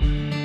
Bye.